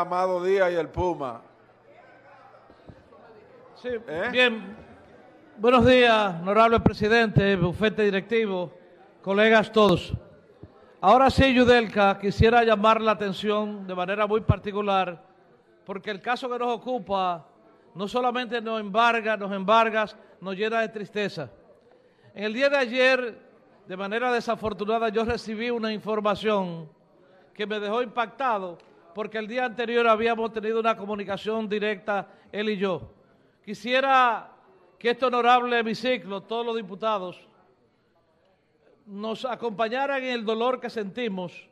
Amado Díaz y el Puma. Sí, ¿Eh? bien. Buenos días, honorable presidente, bufete directivo, colegas todos. Ahora sí, Yudelka, quisiera llamar la atención de manera muy particular, porque el caso que nos ocupa no solamente nos embarga, nos embargas, nos llena de tristeza. En el día de ayer, de manera desafortunada, yo recibí una información que me dejó impactado, porque el día anterior habíamos tenido una comunicación directa, él y yo. Quisiera que este honorable hemiciclo, todos los diputados, nos acompañaran en el dolor que sentimos,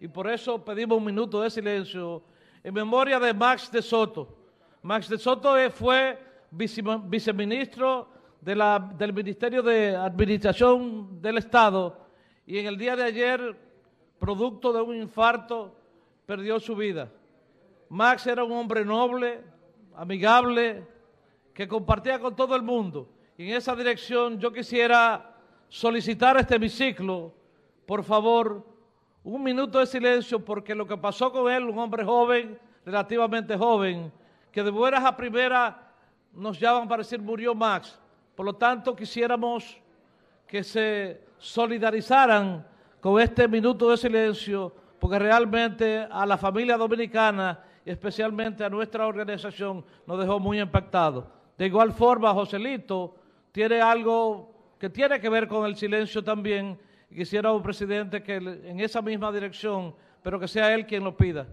y por eso pedimos un minuto de silencio, en memoria de Max de Soto. Max de Soto fue vice- viceministro del Ministerio de Administración del Estado y en el día de ayer, producto de un infarto, perdió su vida. Max era un hombre noble, amigable, que compartía con todo el mundo. Y en esa dirección yo quisiera solicitar a este hemiciclo, por favor, un minuto de silencio, porque lo que pasó con él, un hombre joven, relativamente joven, que de buenas a primeras nos llaman para decir murió Max. Por lo tanto, quisiéramos que se solidarizaran con este minuto de silencio, porque realmente a la familia dominicana y especialmente a nuestra organización nos dejó muy impactados. De igual forma, Joselito tiene algo que tiene que ver con el silencio también, quisiera un presidente que en esa misma dirección, pero que sea él quien lo pida.